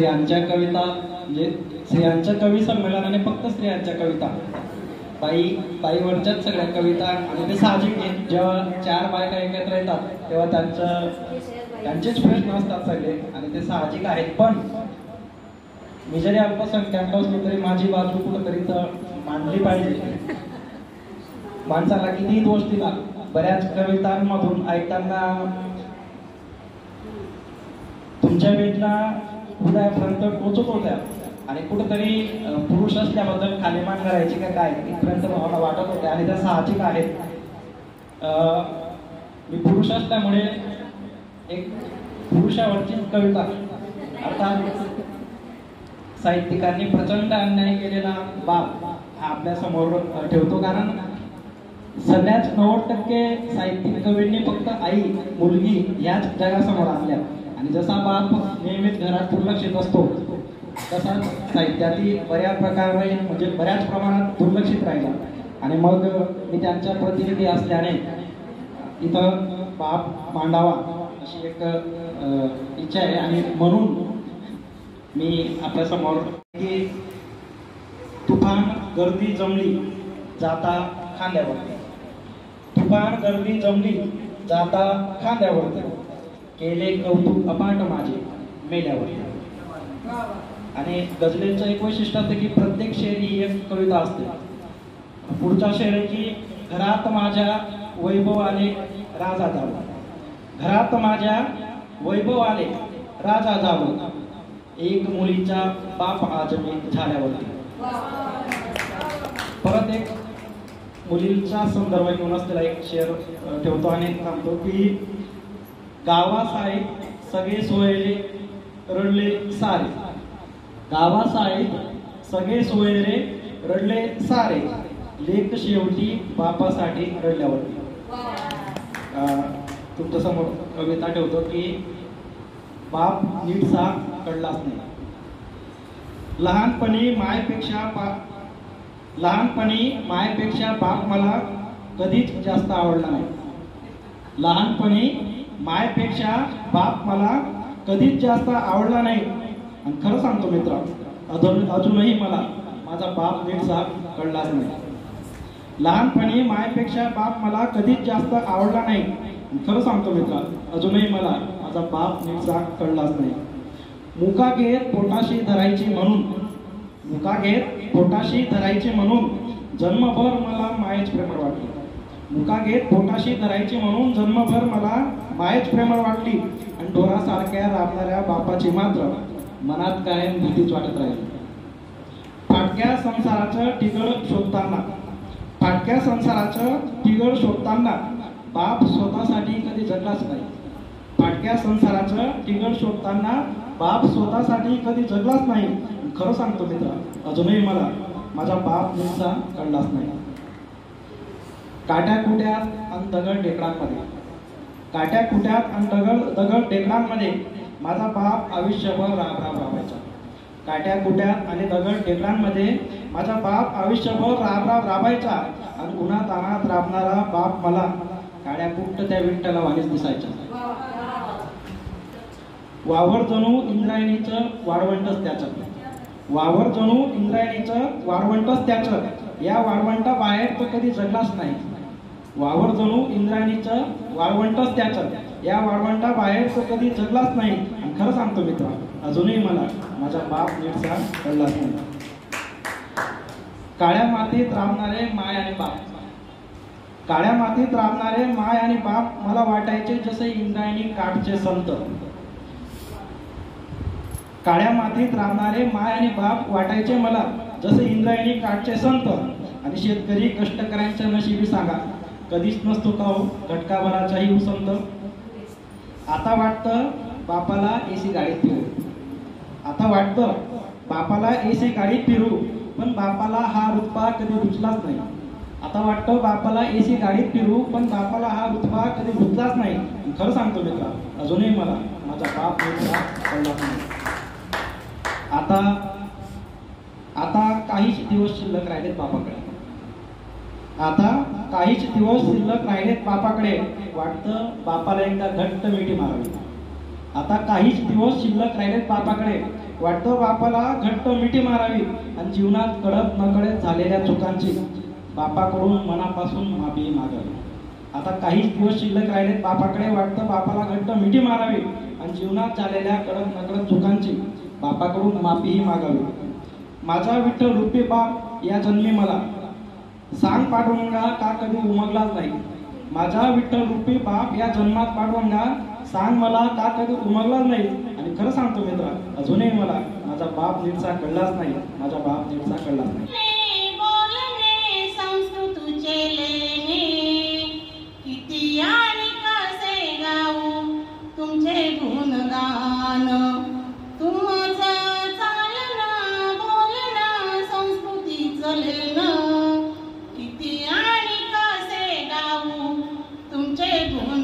स्त्रियांच्या कविता म्हणजे स्त्रियांच्या कवी संमेलनाने फक्त स्त्रियांच्या कविता. बाई बाईवरच्याच सगळ्या कविता आणि ते साहजिक जेव्हा चार बायका एकत्र येतात तेव्हा त्यांचं त्यांचेच प्रश्न असतात सगळे आणि ते साहजिक आहेत. पण मी जरी अल्पसंख्याक असलो तरी माझी बाजू कुठंतरी तर मांडली पाहिजे. माणसाला कितीही दोष दिला बऱ्याच कवितांमधून ऐकताना तुमच्या वेदना हृदयापर्यंत पोचत होत्या. आणि कुठंतरी पुरुष असल्याबद्दल खालीमान करायची का काय इथपर्यंत भावना वाटत होत्या. आणि त्या साहजिक आहेत. मी पुरुष असल्यामुळे एक पुरुषावरची कविता अर्थात साहित्यिकांनी प्रचंड अन्याय केलेला बाब हा आपल्यासमोर ठेवतो. कारण सगळ्याच नव्वद टक्के साहित्यिक कवींनी फक्त आई मुलगी याच जगासमोर आणल्या. आणि जसा बाप नेहमीच घरात दुर्लक्षित असतो तसाच साहित्यातील बऱ्याच प्रकारे म्हणजे बऱ्याच प्रमाणात दुर्लक्षित राहिला. आणि मग मी त्यांच्या प्रतिनिधी असल्याने इथं बाप मांडावा अशी एक इच्छा आहे. आणि म्हणून मी आपल्यासमोर की तुफान गर्दी जमली जाता खांद्यावरती. तुफान गर्दी जमली जाता खांद्यावरती. केले कौतुक अपाट माझे मेल्यावर. आणि गजलेंचं एक वैशिष्ट्य असतं की प्रत्येक शेरी एक कविता असते. पुढचा शेर की घरात माझ्या वैभव आले राजा जावं. घरात माझ्या वैभव आले राजा जावं. एक मुलीचा बाप आज मी झाल्यावरती. परत एक मुलीचा संदर्भ घेऊन असलेला एक शेर ठेवतो आणि सांगतो की गावा साहेब सगळे सोयरे रडले सारे. गावा साहेब सगळे सोयरे रडले सारे. लेख शेवटी बापासाठी रडल्यावर. तुमच्यासमोर कविता ठेवतो की बाप नीटसा कळलाच नाही. लहानपणी मायपेक्षा बाप लहानपणी मायपेक्षा बाप मला कधीच जास्त आवडला नाही. लहानपणी मायपेक्षा बाप मला कधीच जास्त आवडला नाही. आणि खरं सांगतो मित्र अजून अजूनही मला माझा बाप नीटसा कळलाच नाही. लहानपणी मायपेक्षा बाप मला कधीच जास्त आवडला नाही. खरं सांगतो मित्र अजूनही मला माझा बाप नीटसा कळलाच नाही. मुका घेत पोटाशी धरायची म्हणून मुका घेत पोटाशी धरायची म्हणून जन्मभर मला मायेच प्रेमळ वाटली. मुका घेत पोटाशी धरायची म्हणून जन्मभर मला बायच प्रेमळ वाटली. आणि ढोरासारख्या राबणाऱ्या बापाची मात्र मनात कायम भीतीच वाटत राहील. फाटक्या संसाराचं टिगळ शोधताना फाटक्या संसाराचं टिगळ शोधताना बाप स्वतःसाठी कधी जगलाच नाही. फाटक्या संसाराचं टिगळ शोधताना बाप स्वतःसाठी कधी जगलाच नाही. खरं सांगतो मित्र अजूनही मला माझा बाप नीटसा कळलाच नाही. काट्या कुट्यात आणि दगड टेकडांमध्ये काट्या कुट्यात आणि दगड दगड टेकडांमध्ये माझा बाप आयुष्यभर राब राब राबायचा. काट्या कुट्यात आणि दगड टेकडांमध्ये माझा बाप आयुष्यभर राब राब राबायचा आणि उन्हात आणात राबणारा बाप मला काड्या कुट्ट त्या विठ्ठला वाणीच दिसायचा. वावर जणू इंद्रायणीचं वाळवंटच त्याचं. वावर जणू इंद्रायणीचं वाळवंटच त्याचं. या वाळवंटा बाहेर तो कधी जगलाच नाही. वावर जणू इंद्रायणीचं वाळवंटच त्याचं. या वाळवंटा बाहेर तो कधी जगलाच नाही. आणि खरं सांगतो मित्र अजूनही मला माझा बाप नीटसा कळलाच नाही. काळ्या मातीत राबणारे माय आणि बाप. काळ्या मातीत राबणारे माय आणि बाप मला वाटायचे जसे इंद्रायणी काठचे संत. काळ्या मातीत राबणारे माय आणि बाप वाटायचे मला जसे इंद्रायणी काठचे संत. आणि शेतकरी कष्टकऱ्यांच्या नशिबी सांगा. कधीच नसतो का हो? घटकाभराचाही उसंत हो आता वाटतं बापाला एसी गाडीत फिरू. आता वाटतं बापाला ए सी गाडीत फिरू पण बापाला हा रुतबा कधी रुचलाच नाही. आता वाटतं बापाला ए सी गाडीत फिरू पण बापाला हा रुतबा कधी रुचलाच नाही. खरं सांगतो मित्रा अजूनही मला माझा बाप कळला नाही. आता आता काहीच दिवस शिल्लक राहिलेत बापाकडे. आता काहीच दिवस शिल्लक राहिलेत बापाकडे. वाटतं बापाला एकदा घट्ट मिठी मारावी. आता काहीच दिवस शिल्लक राहिलेत बापाकडे. वाटतं बापाला घट्ट मिठी मारावी. आणि जीवनात कळत नकळत झालेल्या चुकांची बापाकडून मनापासून माफी मागावी. आता काहीच दिवस शिल्लक राहिलेत बापाकडे. वाटतं बापाला घट्ट मिठी मारावी. आणि जीवनात झालेल्या कळत नकळत चुकांची बापाकडून माफीही मागावी. माझा विठ्ठल रुपे बाप या जन्मी मला. सांग पांडुरंगा का कधी उमगलाच नाही? माझा विठ्ठल रुपी बाप या जन्मात पांडुरंगा सांग मला का कधी उमगलाच नाही? आणि खरं सांगतो मित्र अजूनही मला माझा बाप नीटचा कळलाच नाही. माझा बाप नीटचा कळलाच नाही. किती आणि कसे गाऊ तुमचे गुणगान? तुमचे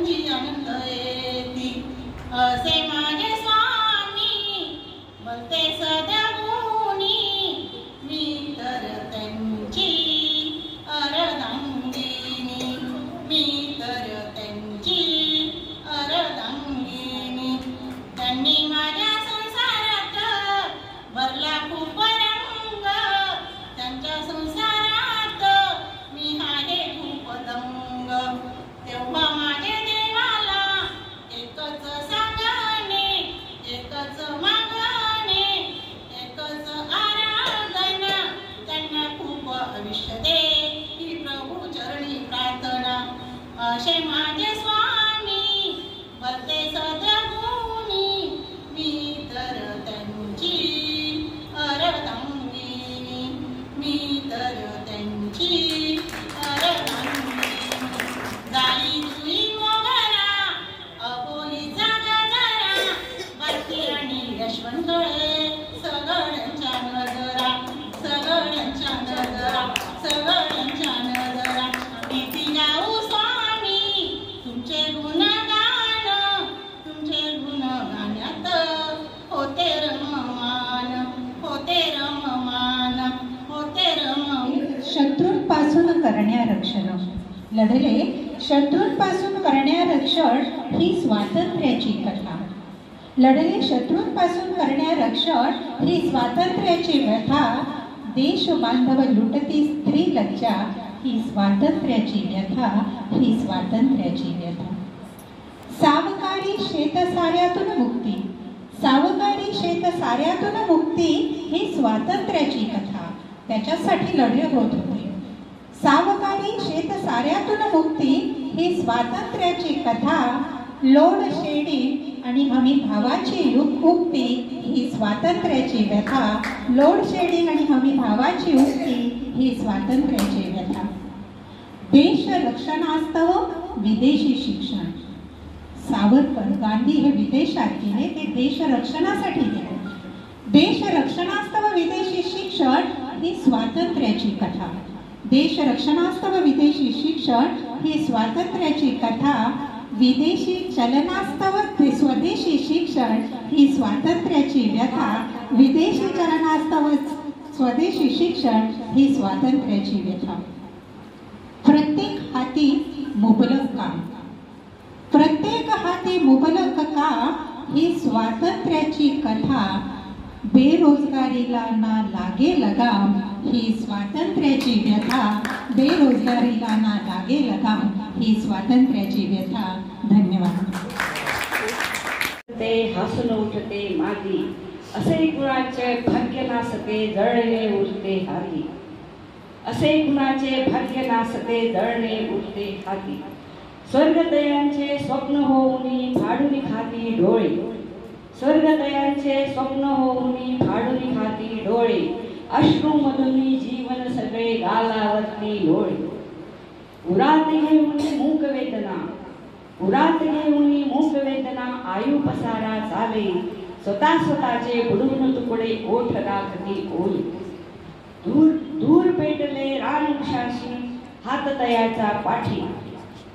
आनंदी आनंद येती असे माझे मी तर त्यांची अरदांगिनी शत्रूंपासून करण्या रक्षण. लढले शत्रूंपासून करण्या रक्षण ही स्वातंत्र्याची कथा. लढले शत्रूंपासून करण्या रक्षण ही स्वातंत्र्याची व्यथा. देश बांधव लुटती स्त्री लज्जा ही स्वातंत्र्याची व्यथा ही स्वातंत्र्याची व्यथा. सावकारी शेत साऱ्यातून मुक्ती. सावकारी शेत साऱ्यातून मुक्ती ही स्वातंत्र्याची कथा. त्याच्यासाठी लढे होत होते. सावकारी शेत साऱ्यातून मुक्ती ही स्वातंत्र्याची कथा लोड शेडी आणि हमी भावाची युग उक्ती ही स्वातंत्र्याची व्यथा. लोड शेडिंग आणि हमी भावाची उक्ती ही स्वातंत्र्याची व्यथा. देश रक्षणास्तव विदेशी शिक्षण. सावरकर गांधी हे विदेशात गेले ते देश रक्षणासाठी गेले. देश रक्षणास्तव विदेशी शिक्षण ही स्वातंत्र्याची कथा. देश रक्षणास्तव विदेशी शिक्षण ही स्वातंत्र्याची कथा. विदेशी चलनास्तव स्वदेशी शिक्षण ही स्वातंत्र्याची व्यथा. विदेशी चलनास्तव स्वदेशी शिक्षण ही स्वातंत्र्याची व्यथा. प्रत्येक हाती मुबलक काम. प्रत्येक हाती मुबलक काम ही स्वातंत्र्याची कथा. बेरोजगारीला ना लागे लगाम ही स्वातंत्र्याची व्यथा. बेरोजगारीला ना लागे लगाम ही स्वातंत्र्याची व्यथा. धन्यवाद. ते हसून उठते मागी असे कुणाचे भाग्य नासते जळणे उरते हाती असे कुणाचे भाग्य नासते जळणे उरते हाती स्वर्गदयांचे स्वप्न होऊनी फाडून खाती डोळे. स्वर्गतयांचे स्वप्न होऊनी फाडून खाती डोळे. अश्रूमधून जीवन सगळे गालावरती लोळे. उरात घेऊन मूक वेदना. उरात घेऊन मूक वेदना आयु पसारा चाले. स्वतः स्वतःचे बुडून तुकडे ओठ राखती ओली दूर दूर पेटले रानुषाशी हात तयाचा पाठी.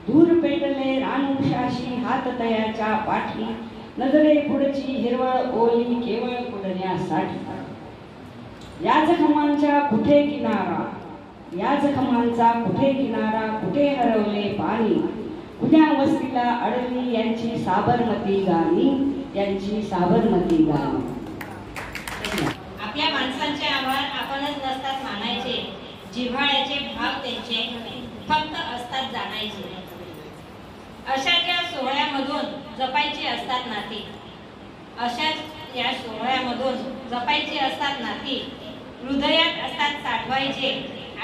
दूर पेटले रानुषाशी हात तयाच्या पाठी. नजरे पुढची हिरवळ ओली केवळ पुढण्यासाठी. याच खमांच्या कुठे किनारा? या जखमांचा कुठे किनारा? कुठे हरवले पाणी? कुण्या वस्तीला अडली यांची साबरमती गाणी? यांची साबरमती गाणी. आपल्या माणसांचे आभार आपणच नसतात मानायचे. जिव्हाळ्याचे भाव त्यांचे फक्त असतात जाणायचे. अशा सोहळ्यामधून जपायची असतात नाती अशाच या सोहळ्यामधून जपायची असतात नाती हृदयात असतात साठवायचे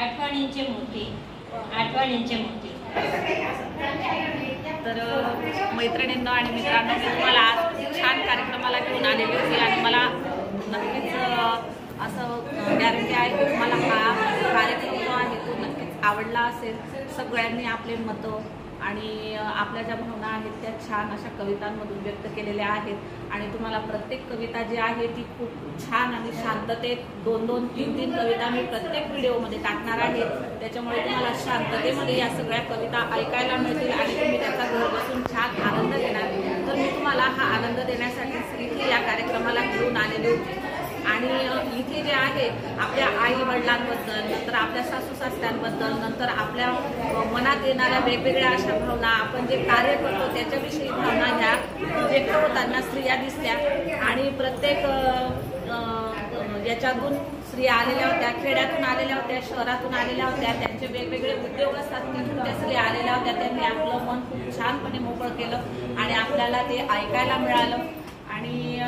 आठवणींचे मूर्ती आठवणींचे मूर्ती तर मैत्रिणींना आणि मित्रांनो मी तुम्हाला आज छान कार्यक्रमाला घेऊन आलेली होती आणि मला नक्कीच असं गॅरंटी आहे की तुम्हाला हा कार्यक्रम जो आहे तो नक्कीच आवडला असेल. सगळ्यांनी आपले मतं आणि आपल्या ज्या भावना आहेत त्या छान अशा कवितांमधून व्यक्त केलेल्या आहेत. आणि तुम्हाला प्रत्येक कविता जी आहे ती खूप छान आणि शांततेत दोन दोन तीन तीन कविता मी प्रत्येक व्हिडिओमध्ये टाकणार आहे. त्याच्यामुळे तुम्हाला शांततेमध्ये या सगळ्या कविता ऐकायला मिळतील आणि तुम्ही त्याचा घर बसून छान आनंद घेणार. तर मी तुम्हाला हा आनंद देण्यासाठी इथे या कार्यक्रमाला घेऊन आलेली होती. आणि इथे जे आहे आपल्या आई वडिलांबद्दल नंतर आपल्या सासू सासऱ्यांबद्दल नंतर आपल्या मनात येणाऱ्या वेगवेगळ्या अशा भावना आपण जे कार्य करतो त्याच्याविषयी भावना ह्या व्यक्त होताना स्त्रिया दिसल्या. आणि प्रत्येक याच्यातून स्त्रिया आलेल्या होत्या खेड्यातून आलेल्या होत्या शहरातून आलेल्या होत्या त्यांचे वेगवेगळे उद्योग असतात तिथून त्या स्त्रिया आलेल्या होत्या त्यांनी आपलं मन खूप छानपणे मोकळं केलं आणि आपल्याला ते ऐकायला मिळालं. आणि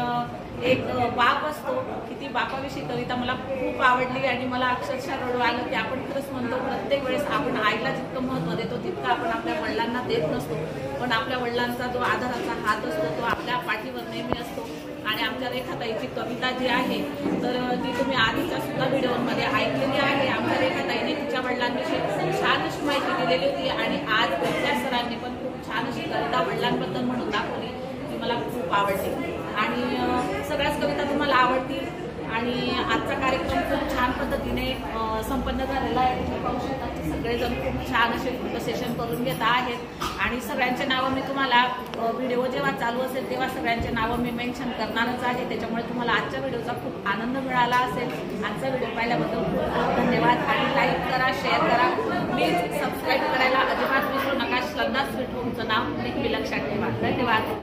एक बाप असतो की ती बापाविषयी कविता मला खूप आवडली आणि मला अक्षरशः रडू आलं की आपण खरंच म्हणतो प्रत्येक वेळेस आपण आईला जितकं महत्त्व देतो तितकं आपण आपल्या वडिलांना देत नसतो. पण आपल्या वडिलांचा जो आधाराचा हात असतो तो आपल्या पाठीवर नेहमी असतो. आणि आमच्या रेखाताईची कविता जी आहे तर ती तुम्ही आधीच्या सुद्धा व्हिडिओमध्ये ऐकलेली आहे. आमच्या रेखाताईने तिच्या वडिलांविषयी खूप छान अशी माहिती दिलेली होती आणि आज त्या सरांनी पण खूप छान अशी कविता वडिलांबद्दल म्हणून दाखवली ती मला खूप आवडली आणि अं, सगळ्याच कविता तुम्हाला आवडतील आणि आजचा कार्यक्रम खूप छान पद्धतीने संपन्न झालेला आहे. तुम्ही पाहू शकता की सगळेजण खूप छान असे फोटो सेशन करून घेत आहेत. आणि सगळ्यांचे नावं मी तुम्हाला व्हिडिओ जेव्हा चालू असेल तेव्हा सगळ्यांचे नावं मी मेन्शन करणारच आहे. त्याच्यामुळे तुम्हाला आजच्या व्हिडिओचा खूप आनंद मिळाला असेल. आजचा व्हिडिओ पाहिल्याबद्दल खूप खूप धन्यवाद. आणि लाईक करा शेअर करा. प्लीज सबस्क्राईब करायला अजिबात विसरू नका. श्रद्धा स्वीट होमचं नाव नेहमी लक्षात ठेवा. धन्यवाद.